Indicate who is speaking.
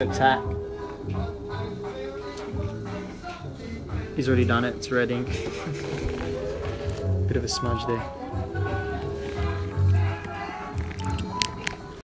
Speaker 1: Attack! He's already done it. It's red ink. Bit of a smudge there.